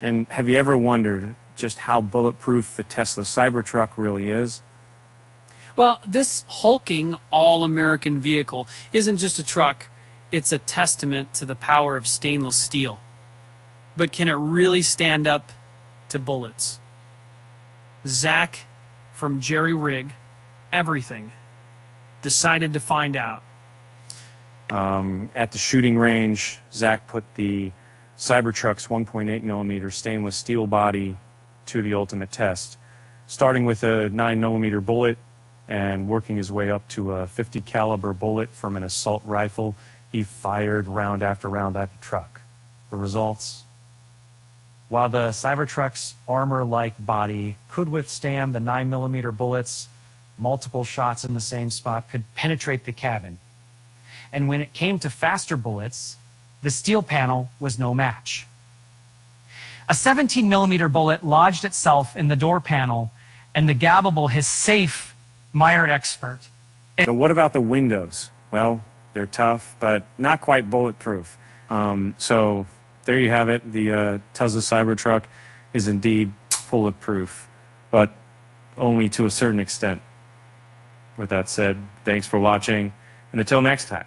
And have you ever wondered just how bulletproof the Tesla Cybertruck really is? Well, this hulking all American vehicle isn't just a truck, it's a testament to the power of stainless steel. But can it really stand up to bullets? Zack from Jerry Rig, everything, decided to find out. Um, at the shooting range, Zack put the Cybertruck's 1.8 millimeter stainless steel body to the ultimate test, starting with a 9 millimeter bullet and working his way up to a 50 caliber bullet from an assault rifle. He fired round after round at the truck. The results? While the Cybertruck's armor-like body could withstand the 9 millimeter bullets, multiple shots in the same spot could penetrate the cabin. And when it came to faster bullets, the steel panel was no match. A 17 millimeter bullet lodged itself in the door panel, and the Gabable, his safe Meyer expert. So what about the windows? Well, they're tough, but not quite bulletproof. Um, so there you have it. The uh, Tesla Cybertruck is indeed bulletproof, but only to a certain extent. With that said, thanks for watching, and until next time.